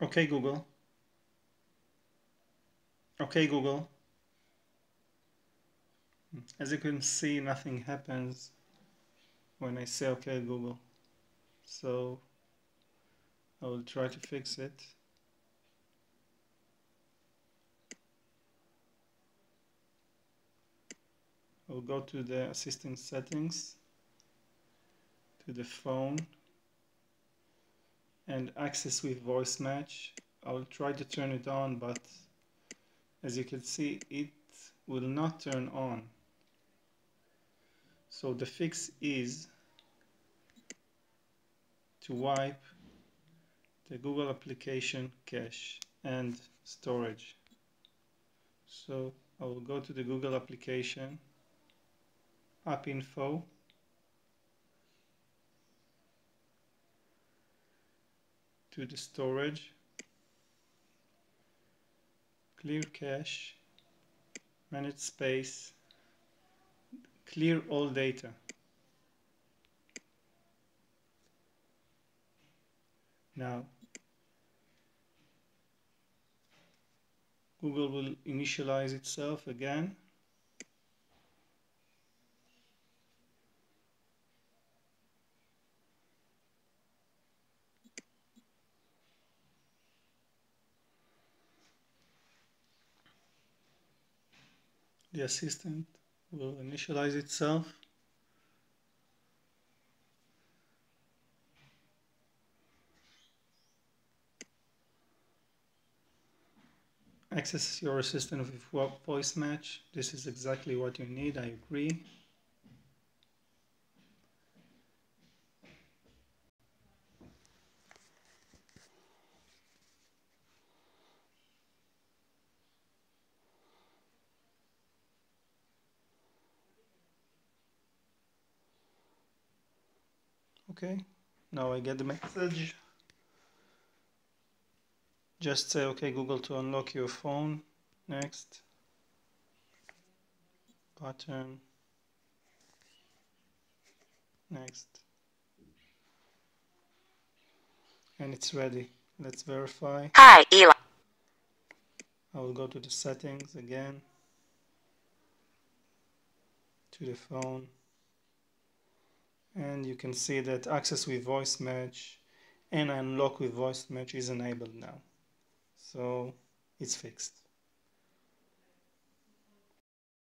Okay, Google. Okay, Google. As you can see, nothing happens when I say okay, Google. So I will try to fix it. I'll go to the assistant settings, to the phone, and access with voice match. I'll try to turn it on, but as you can see, it will not turn on. So the fix is to wipe the Google application cache and storage. So I will go to the Google application, app info, to the storage, clear cache, manage space, clear all data. Now, Google will initialize itself again. The assistant will initialize itself. Access your assistant with voice match. This is exactly what you need, I agree. Okay, now I get the message. Just say, okay, Google to unlock your phone. Next. Button. Next. And it's ready. Let's verify. Hi, Eli. I will go to the settings again. To the phone. And you can see that access with voice match and unlock with voice match is enabled now. So it's fixed